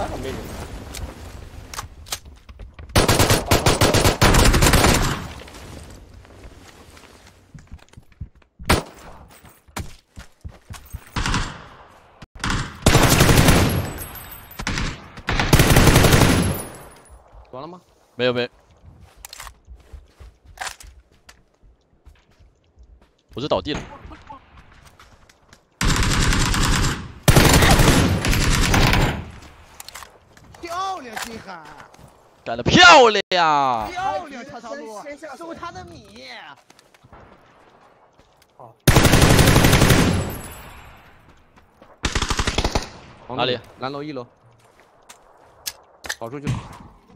太好美女。完了吗？没有没有，我是倒地了。漂干得漂亮！漂亮，条条路，收他的米。好哪里？南楼一楼。跑出去。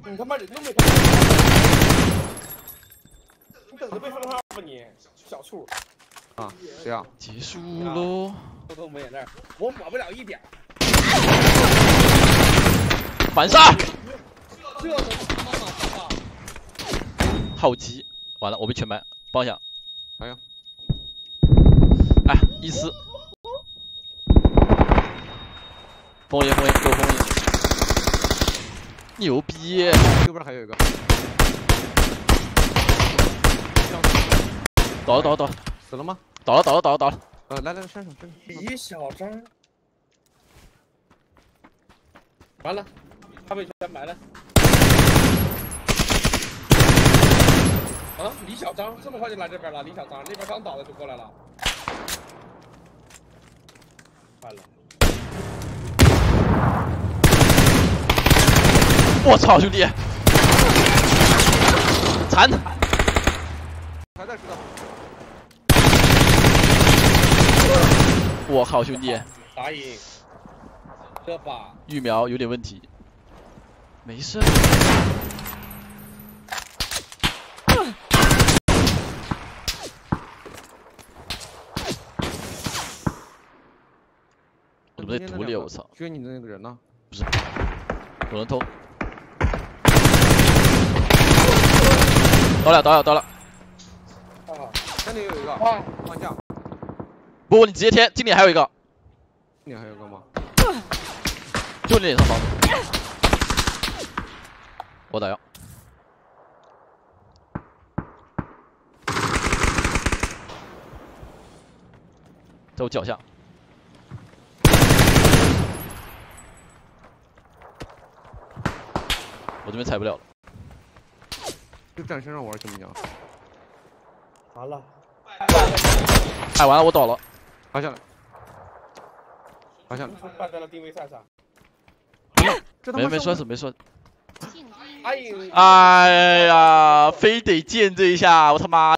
你他妈人都没看。你等着被封号吧你，小畜。啊，这样。结束喽。偷偷抹眼泪，我抹不了一点。反杀。这能他妈吗？好急，完了，我被全埋，帮一下。哎呀。哎，一丝。封印封印，给我封印。牛逼！右边还有一个。倒了倒了倒了。死了吗？倒了倒了倒了倒了。呃，来来来，身上身上。李小张。完了，他被全埋了。李小张这么快就来这边了？李小张那边刚倒了就过来了。快了。我操，兄弟！残！还在石头。我靠，兄弟！打野。这把育苗有点问题。没事。怎么在土里？我操！追你的那个人呢？不是，有人偷。倒了，倒了，倒了。啊，这里有一个，啊，放下。不，你直接贴，经理还有一个。经理还有个吗？就你脸上房。我打药。在我脚下。我这边踩不了了。就站身上玩行不行？完了。哎，完了，我倒了。趴下来。趴下来。败在了定位赛上。没没摔死，没摔。哎哎呀，非得见这一下，我他妈！